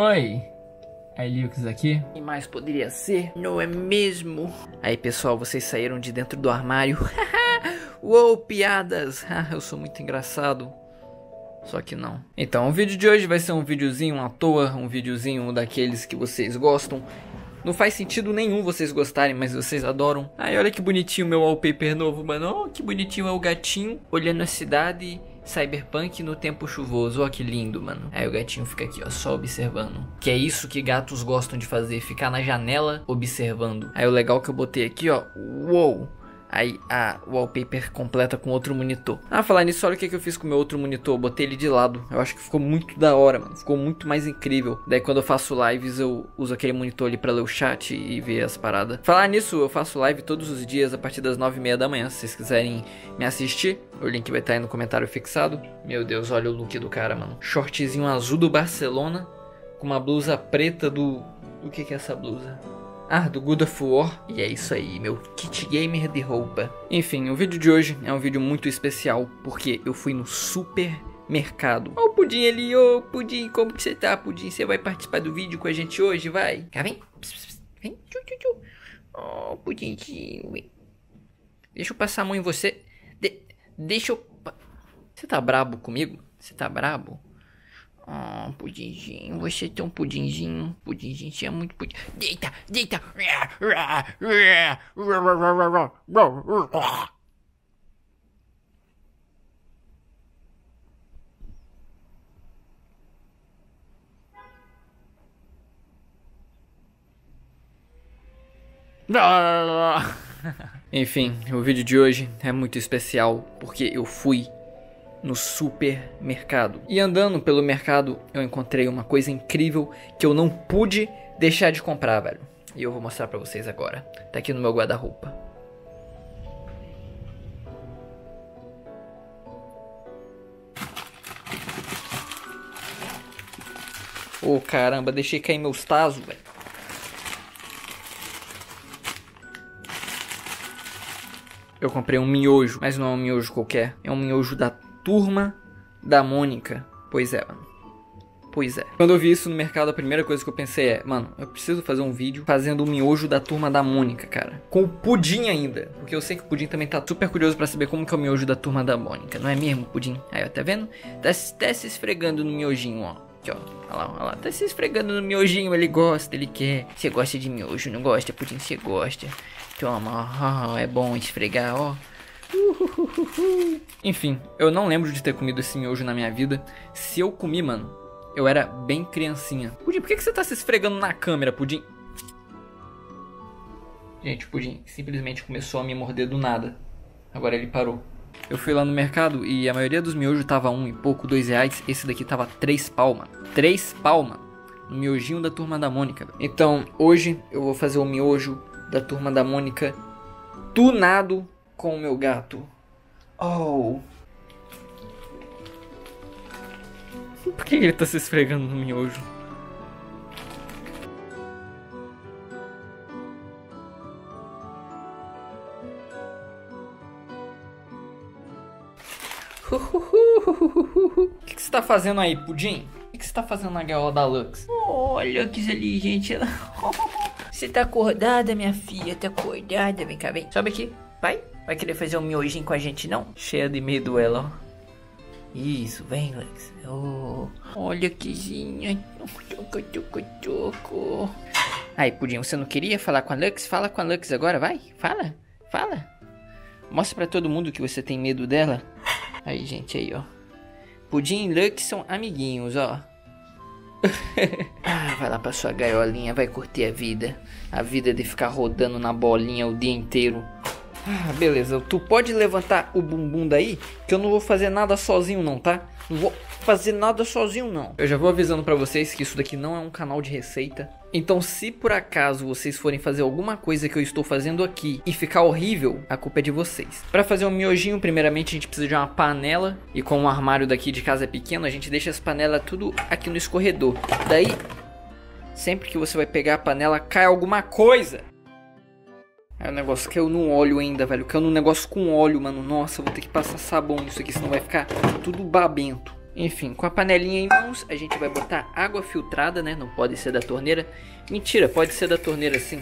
Oi, é Liux aqui. E mais poderia ser, não é mesmo? Aí pessoal, vocês saíram de dentro do armário. Uou, piadas! Ah, eu sou muito engraçado. Só que não. Então, o vídeo de hoje vai ser um videozinho à toa, um videozinho daqueles que vocês gostam. Não faz sentido nenhum vocês gostarem, mas vocês adoram. Ai, olha que bonitinho meu wallpaper novo, mano. Oh, que bonitinho é o gatinho olhando a cidade cyberpunk no tempo chuvoso. Ó, que lindo, mano. Aí o gatinho fica aqui, ó, só observando. Que é isso que gatos gostam de fazer, ficar na janela observando. Aí o legal que eu botei aqui, ó. Uou! Aí a wallpaper completa com outro monitor. Ah, falar nisso, olha o que, que eu fiz com o meu outro monitor. Eu botei ele de lado. Eu acho que ficou muito da hora, mano. Ficou muito mais incrível. Daí quando eu faço lives, eu uso aquele monitor ali pra ler o chat e ver as paradas. Falar nisso, eu faço live todos os dias a partir das 9 e meia da manhã. Se vocês quiserem me assistir, o link vai estar aí no comentário fixado. Meu Deus, olha o look do cara, mano. Shortzinho azul do Barcelona. Com uma blusa preta do. O que, que é essa blusa? Ah, do God of War. E é isso aí, meu kit gamer de roupa. Enfim, o vídeo de hoje é um vídeo muito especial porque eu fui no supermercado. Ó o Pudim ali, ô Pudim, como que você tá, Pudim? Você vai participar do vídeo com a gente hoje, vai? Cá, vem. Vem, tchu, tchu, tchu. Ó, Pudimzinho, vem. Deixa eu passar a mão em você. De deixa eu... Você tá brabo comigo? Você tá brabo? Ah, pudinzinho, você tem um pudinzinho. Pudinzinho, você é muito pudim. Deita, deita. Enfim, o vídeo de hoje é muito especial porque eu fui no supermercado. E andando pelo mercado, eu encontrei uma coisa incrível que eu não pude deixar de comprar, velho. E eu vou mostrar pra vocês agora. Tá aqui no meu guarda-roupa. Ô oh, caramba, deixei cair meus tazos, velho. Eu comprei um miojo, mas não é um miojo qualquer. É um miojo da Turma da Mônica. Pois é, mano. Pois é. Quando eu vi isso no mercado, a primeira coisa que eu pensei é, mano, eu preciso fazer um vídeo fazendo o miojo da turma da Mônica, cara. Com o pudim ainda. Porque eu sei que o pudim também tá super curioso para saber como que é o miojo da turma da Mônica. Não é mesmo, pudim? Aí, ó, tá vendo? Tá, tá se esfregando no miojinho, ó. Aqui, ó. Olha lá, olha lá. Tá se esfregando no miojinho. Ele gosta, ele quer. Você gosta de miojo, não gosta, pudim? Você gosta. Toma, ó. É bom esfregar, ó. Enfim, eu não lembro de ter comido esse miojo na minha vida. Se eu comi, mano, eu era bem criancinha. Pudim, por que, que você tá se esfregando na câmera, Pudim? Gente, o Pudim simplesmente começou a me morder do nada. Agora ele parou. Eu fui lá no mercado e a maioria dos miojos tava um e pouco, dois reais. Esse daqui tava três pau, mano. Três pau, mano. No miojinho da Turma da Mônica. Então, hoje eu vou fazer o miojo da Turma da Mônica tunado com o meu gato. Oh. Por que ele tá se esfregando no miojo? O que, que você tá fazendo aí, Pudim? O que, você tá fazendo na gaiola da Lux? Olha que ali, gente. Você tá acordada, minha filha? Tá acordada? Vem cá, vem. Sobe aqui. Vai. Vai querer fazer um miojinho com a gente, não? Cheia de medo ela, ó. Isso, vem, Lex. Oh, olha quezinha. Aí, Pudim, você não queria falar com a Lux? Fala com a Lux agora, vai. Fala, fala. Mostra pra todo mundo que você tem medo dela. Aí, gente, aí, ó. Pudim e Lux são amiguinhos, ó. ah, vai lá pra sua gaiolinha, vai curtir a vida. A vida de ficar rodando na bolinha o dia inteiro. Ah, beleza. Tu pode levantar o bumbum daí, que eu não vou fazer nada sozinho não, tá? Não vou fazer nada sozinho não. Eu já vou avisando para vocês que isso daqui não é um canal de receita. Então se por acaso vocês forem fazer alguma coisa que eu estou fazendo aqui e ficar horrível, a culpa é de vocês. Para fazer um miojinho, primeiramente a gente precisa de uma panela. E como o armário daqui de casa é pequeno, a gente deixa as panelas tudo aqui no escorredor. Daí, sempre que você vai pegar a panela, cai alguma coisa. É o negócio que eu no óleo ainda, velho. Que eu no negócio com óleo, mano. Nossa, vou ter que passar sabão nisso aqui, senão vai ficar tudo babento. Enfim, com a panelinha em mãos, a gente vai botar água filtrada, né? Não pode ser da torneira. Mentira, pode ser da torneira sim.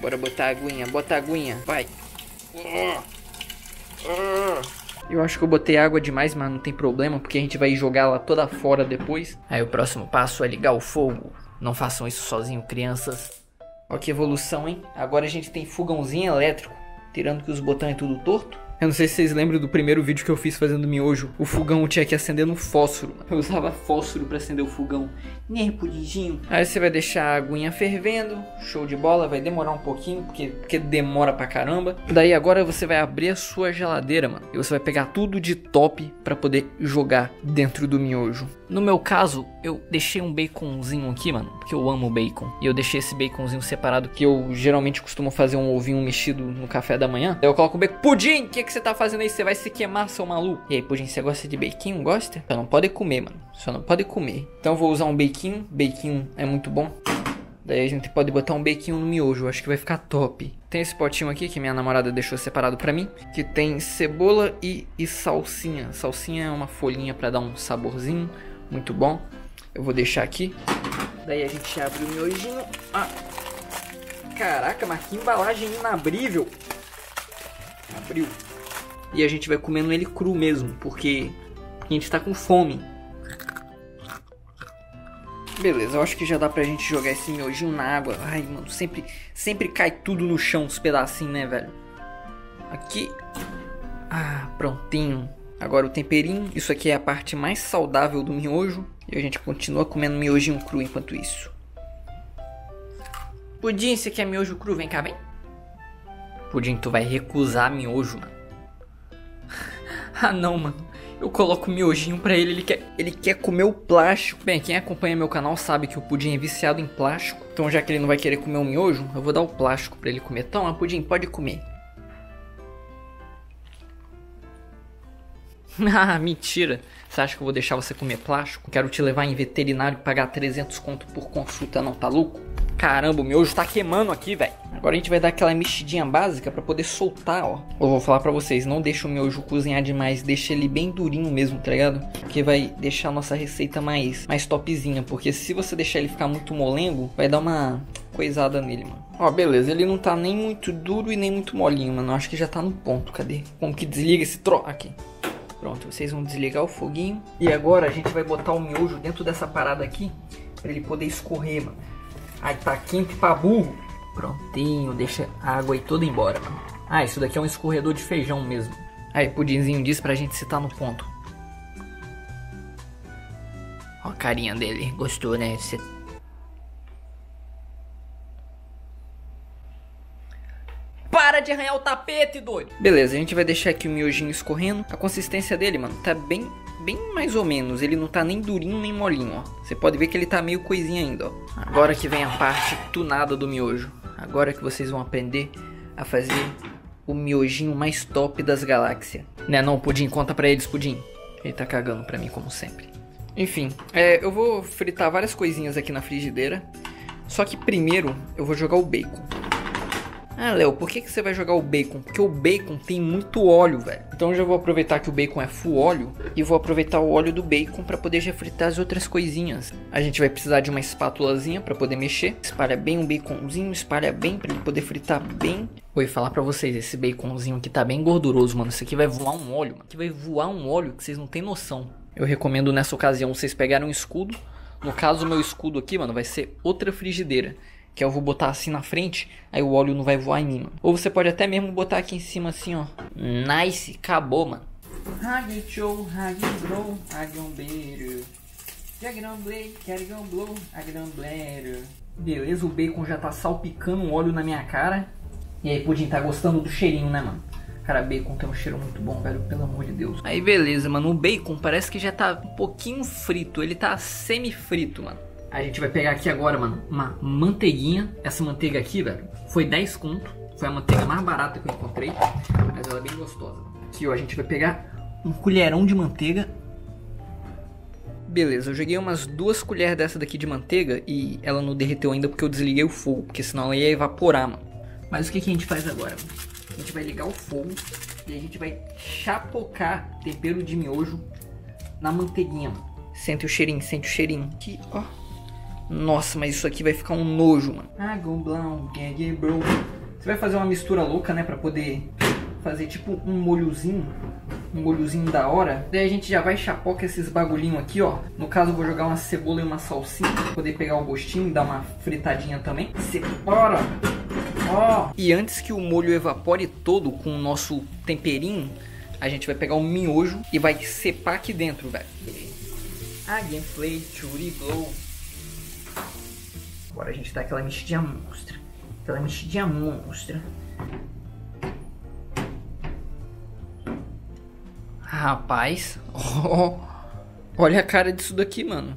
Bora botar a aguinha, bota a aguinha, vai. Eu acho que eu botei água demais, mas não tem problema, porque a gente vai jogar ela toda fora depois. Aí o próximo passo é ligar o fogo. Não façam isso sozinho, crianças. Olha que evolução, hein? Agora a gente tem fogãozinho elétrico, tirando que os botões é tudo torto. Eu não sei se vocês lembram do primeiro vídeo que eu fiz fazendo miojo. O fogão tinha que acender no fósforo. Eu usava fósforo para acender o fogão. Nem pudidinho. Aí você vai deixar a aguinha fervendo. Show de bola. Vai demorar um pouquinho, porque, porque demora pra caramba. Daí agora você vai abrir a sua geladeira, mano. E você vai pegar tudo de top para poder jogar dentro do miojo. No meu caso, eu deixei um baconzinho aqui, mano. Porque eu amo bacon. E eu deixei esse baconzinho separado. Que eu geralmente costumo fazer um ovinho mexido no café da manhã. Daí eu coloco o bacon. Pudim! O que, você tá fazendo aí? Você vai se queimar, seu maluco. E aí, Pudim, você gosta de bacon? Gosta? Só não pode comer, mano. Só não pode comer. Então vou usar um bacon. Bacon é muito bom. Daí a gente pode botar um bacon no miojo, acho que vai ficar top. Tem esse potinho aqui que minha namorada deixou separado pra mim, que tem cebola e, e salsinha. Salsinha é uma folhinha pra dar um saborzinho, muito bom. Eu vou deixar aqui. Daí a gente abre o miojinho. Ah. Caraca, mas que embalagem inabrível. Abriu. E a gente vai comendo ele cru mesmo, porque a gente tá com fome. Beleza, eu acho que já dá pra gente jogar esse miojinho na água. Ai, mano, sempre, sempre cai tudo no chão, os pedacinhos, né, velho? Aqui. Ah, prontinho. Agora o temperinho. Isso aqui é a parte mais saudável do miojo. E a gente continua comendo miojinho cru enquanto isso. Pudim, você quer miojo cru? Vem cá, vem. Pudim, tu vai recusar miojo, mano. Ah, não, mano. Eu coloco miojinho pra ele, ele quer, ele quer comer o plástico. Bem, quem acompanha meu canal sabe que o Pudim é viciado em plástico. Então já que ele não vai querer comer o miojo, eu vou dar o plástico pra ele comer. Toma, Pudim, pode comer. ah, mentira. Você acha que eu vou deixar você comer plástico? Quero te levar em veterinário e pagar 300 conto por consulta, não tá louco? Caramba, o miojo tá queimando aqui, velho. Agora a gente vai dar aquela mexidinha básica para poder soltar, ó. Eu vou falar para vocês, não deixa o miojo cozinhar demais, deixa ele bem durinho mesmo, tá ligado? Porque vai deixar a nossa receita mais, mais topzinha, porque se você deixar ele ficar muito molengo, vai dar uma coisada nele, mano. Ó, beleza, ele não tá nem muito duro e nem muito molinho, mano. Acho que já tá no ponto, cadê? Como que desliga esse tro... Aqui. Pronto, vocês vão desligar o foguinho. E agora a gente vai botar o miojo dentro dessa parada aqui, pra ele poder escorrer, mano. Ai, tá quente pra burro. Prontinho, deixa a água aí toda embora, mano. Ah, isso daqui é um escorredor de feijão mesmo. Aí, Pudinzinho disse pra gente se tá no ponto. Ó a carinha dele. Gostou, né? Você... De arranhar o tapete, doido! Beleza, a gente vai deixar aqui o miojinho escorrendo. A consistência dele, mano, tá bem bem mais ou menos. Ele não tá nem durinho nem molinho, ó. Você pode ver que ele tá meio coisinha ainda, ó. Agora que vem a parte tunada do miojo. Agora que vocês vão aprender a fazer o miojinho mais top das galáxias. Né não, Pudim? Conta pra eles, Pudim. Ele tá cagando pra mim, como sempre. Enfim, é, eu vou fritar várias coisinhas aqui na frigideira. Só que primeiro eu vou jogar o bacon. Ah, Léo, por que, que você vai jogar o bacon? Porque o bacon tem muito óleo, velho. Então eu já vou aproveitar que o bacon é full óleo e vou aproveitar o óleo do bacon para poder já fritar as outras coisinhas. A gente vai precisar de uma espátulazinha para poder mexer. Espalha bem o baconzinho, espalha bem para ele poder fritar bem. Vou falar para vocês, esse baconzinho aqui tá bem gorduroso, mano. Isso aqui vai voar um óleo, mano. Aqui vai voar um óleo que vocês não têm noção. Eu recomendo nessa ocasião vocês pegarem um escudo. No caso, o meu escudo aqui, mano, vai ser outra frigideira que eu vou botar assim na frente, aí o óleo não vai voar em mim, mano. Ou você pode até mesmo botar aqui em cima assim, ó. Nice, acabou, mano. show, bro, Beleza, o bacon já tá salpicando um óleo na minha cara. E aí, Pudim, tá gostando do cheirinho, né, mano? Cara, bacon tem um cheiro muito bom, velho, pelo amor de Deus. Aí, beleza, mano, o bacon parece que já tá um pouquinho frito. Ele tá semi-frito, mano. A gente vai pegar aqui agora, mano, uma manteiguinha. Essa manteiga aqui, velho, foi 10 conto. Foi a manteiga mais barata que eu encontrei. Mas ela é bem gostosa. Aqui, ó, a gente vai pegar um colherão de manteiga. Beleza, eu joguei umas duas colheres dessa daqui de manteiga e ela não derreteu ainda porque eu desliguei o fogo, porque senão ela ia evaporar, mano. Mas o que, que a gente faz agora? A gente vai ligar o fogo e a gente vai chapocar tempero de miojo na manteiguinha, mano. Sente o cheirinho, sente o cheirinho. Aqui, ó. Nossa, mas isso aqui vai ficar um nojo, mano. Ah, goblão, gag, bro. Você vai fazer uma mistura louca, né, pra poder fazer tipo um molhozinho, um molhozinho da hora. Daí a gente já vai chapoca esses bagulhinhos aqui, ó. No caso eu vou jogar uma cebola e uma salsinha pra poder pegar o gostinho e dar uma fritadinha também. Separa! Ó! E antes que o molho evapore todo com o nosso temperinho, a gente vai pegar o miojo e vai separ aqui dentro, velho. A gameplay, churi glow. Agora a gente dá aquela mexidinha monstra. Aquela mexidinha monstra. Rapaz, olha a cara disso daqui, mano.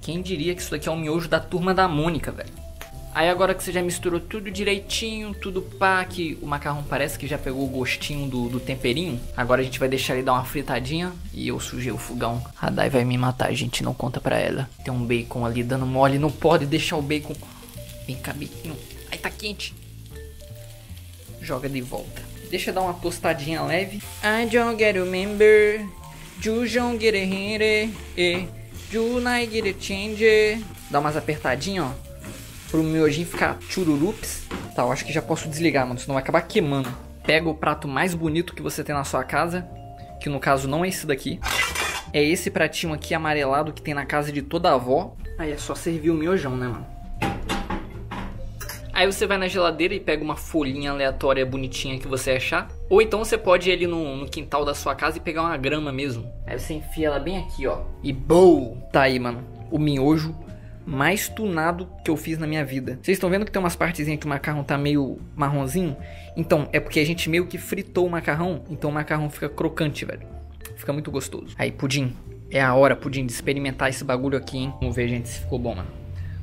Quem diria que isso daqui é um miojo da turma da Mônica, velho. Aí agora que você já misturou tudo direitinho, tudo pá, que o macarrão parece que já pegou o gostinho do, do temperinho. Agora a gente vai deixar ele dar uma fritadinha e eu sujei o fogão. A Dai vai me matar, gente, não conta pra ela. Tem um bacon ali dando mole, não pode deixar o bacon... Vem cá, bacon. Ai, tá quente. Joga de volta. Deixa eu dar uma tostadinha leve. I don't get remember. You don't get here. Eh. You not get change. Dá umas apertadinhas, ó pro miojinho ficar chururups. Tá, eu acho que já posso desligar, mano, senão vai acabar queimando. Pega o prato mais bonito que você tem na sua casa, que no caso não é esse daqui. É esse pratinho aqui amarelado que tem na casa de toda avó. Aí é só servir o miojão, né, mano? Aí você vai na geladeira e pega uma folhinha aleatória bonitinha que você achar. Ou então você pode ir ali no, no, quintal da sua casa e pegar uma grama mesmo. Aí você enfia ela bem aqui, ó. E boom! Tá aí, mano. O miojo mais tunado que eu fiz na minha vida. Vocês estão vendo que tem umas partezinhas que o macarrão tá meio marronzinho? Então, é porque a gente meio que fritou o macarrão, então o macarrão fica crocante, velho. Fica muito gostoso. Aí, pudim. É a hora, pudim, de experimentar esse bagulho aqui, hein? Vamos ver, gente, se ficou bom, mano.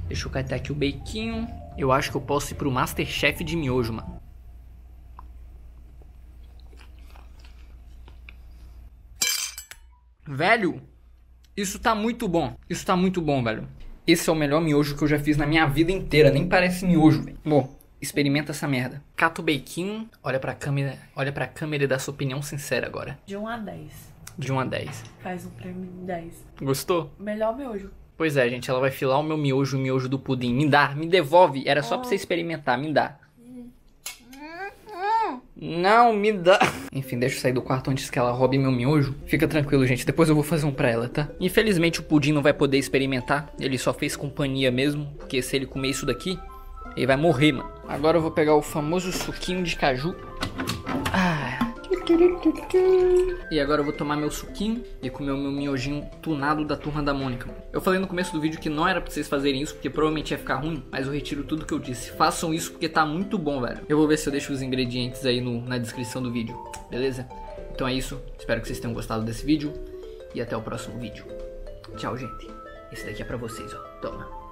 Deixa eu catar aqui o bequinho. Eu acho que eu posso ir pro Masterchef de miojo, mano. Velho, isso tá muito bom. Isso tá muito bom, velho. Esse é o melhor miojo que eu já fiz na minha vida inteira. Nem parece miojo, velho. Bom, experimenta essa merda. Cata o beiquinho, olha pra câmera, olha pra câmera e dá sua opinião sincera agora. De 1 a 10. De 1 a 10. Faz um prêmio 10. Gostou? Melhor miojo. Pois é, gente, ela vai filar o meu miojo, o miojo do pudim. Me dá, me devolve. Era só oh. pra você experimentar, me dá. Não, me dá. Enfim, deixa eu sair do quarto antes que ela roube meu miojo. Fica tranquilo, gente. Depois eu vou fazer um pra ela, tá? Infelizmente o pudim não vai poder experimentar. Ele só fez companhia mesmo. Porque se ele comer isso daqui, ele vai morrer, mano. Agora eu vou pegar o famoso suquinho de caju. E agora eu vou tomar meu suquinho e comer o meu miojinho tunado da turma da Mônica. Eu falei no começo do vídeo que não era pra vocês fazerem isso, porque provavelmente ia ficar ruim, mas eu retiro tudo que eu disse. Façam isso porque tá muito bom, velho. Eu vou ver se eu deixo os ingredientes aí no, na descrição do vídeo, beleza? Então é isso, espero que vocês tenham gostado desse vídeo e até o próximo vídeo. Tchau, gente. Esse daqui é pra vocês, ó. Toma.